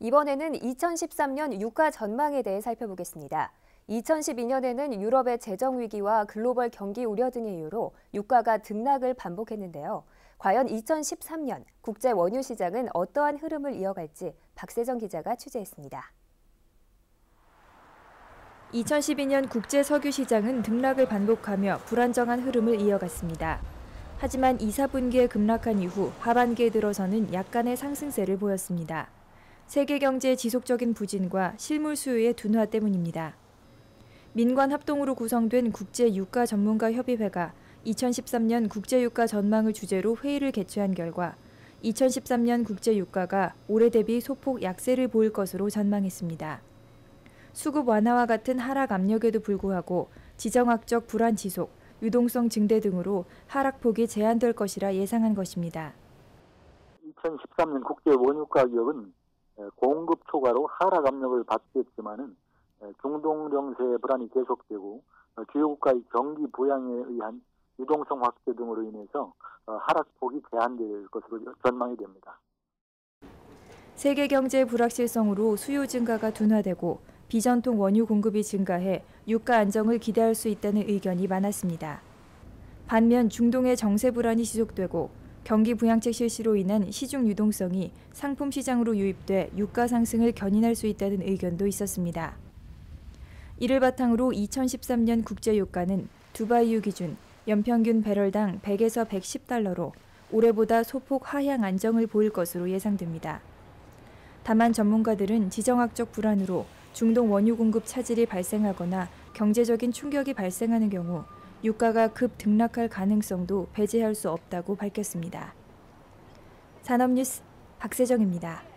이번에는 2013년 유가 전망에 대해 살펴보겠습니다. 2012년에는 유럽의 재정 위기와 글로벌 경기 우려 등의 이유로 유가가 등락을 반복했는데요. 과연 2013년 국제 원유 시장은 어떠한 흐름을 이어갈지 박세정 기자가 취재했습니다. 2012년 국제 석유 시장은 등락을 반복하며 불안정한 흐름을 이어갔습니다. 하지만 2, 4분기에 급락한 이후 하반기에 들어서는 약간의 상승세를 보였습니다. 세계 경제의 지속적인 부진과 실물 수요의 둔화 때문입니다. 민관 합동으로 구성된 국제 유가 전문가 협의회가 2013년 국제 유가 전망을 주제로 회의를 개최한 결과 2013년 국제 유가가 올해 대비 소폭 약세를 보일 것으로 전망했습니다. 수급 완화와 같은 하락 압력에도 불구하고 지정학적 불안 지속, 유동성 증대 등으로 하락폭이 제한될 것이라 예상한 것입니다. 2013년 국제 원유 가 격은 공급 초과로 하락 압력을 받겠지만은 중동 정세 불안이 계속되고 어, 주요 국가의 경기 부양에 의한 유동성 확대 등으로 인해서 어, 하락폭이 제한될 것으로 전망이 됩니다. 세계 경제의 불확실성으로 수요 증가가 둔화되고 비전통 원유 공급이 증가해 유가 안정을 기대할 수 있다는 의견이 많았습니다. 반면 중동의 정세 불안이 지속되고 경기 부양책 실시로 인한 시중 유동성이 상품 시장으로 유입돼 유가 상승을 견인할 수 있다는 의견도 있었습니다. 이를 바탕으로 2013년 국제 유가는 두바이유 기준 연평균 배럴당 100에서 110달러로 올해보다 소폭 하향 안정을 보일 것으로 예상됩니다. 다만 전문가들은 지정학적 불안으로 중동 원유 공급 차질이 발생하거나 경제적인 충격이 발생하는 경우 유가가 급 등락할 가능성도 배제할 수 없다고 밝혔습니다. 산업뉴스 박세정입니다.